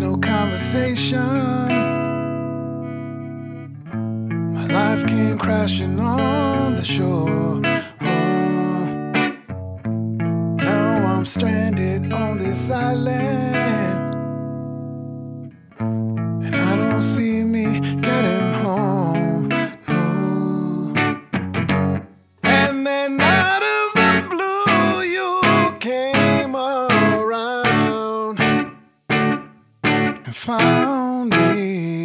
conversation. My life came crashing on the shore. Oh, now I'm stranded on this island. And I don't see me getting home. No. And then out found me.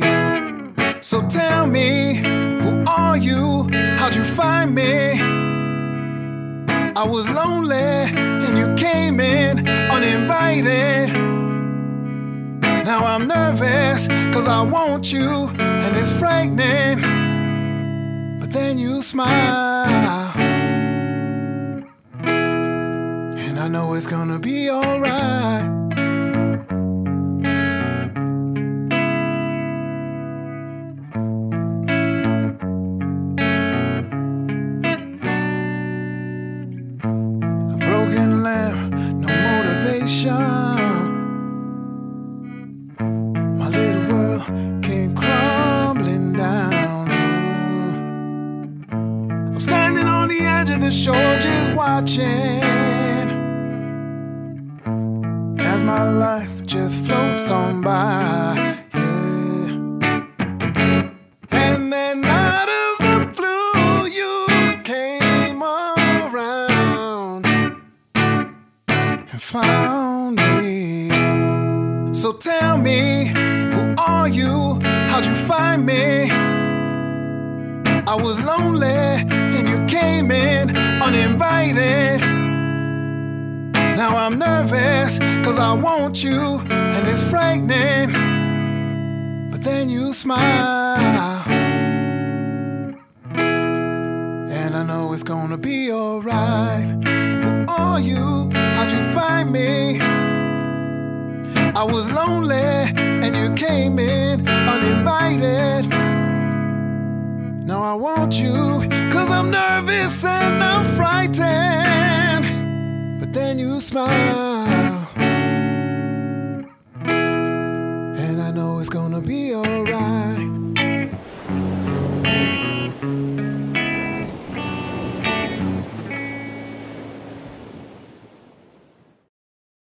So tell me, who are you? How'd you find me? I was lonely and you came in uninvited. Now I'm nervous cause I want you and it's frightening. But then you smile. And I know it's gonna be alright. Came crumbling down. I'm standing on the edge of the shore, just watching as my life just floats on by. Yeah. And then out of the blue, you came around and found me. So tell find me? I was lonely and you came in uninvited. Now I'm nervous cause I want you and it's frightening. But then you smile. And I know it's gonna be alright. Who are you? How'd you find me? I was lonely you cause I'm nervous and I'm frightened. But then you smile. And I know it's gonna be alright.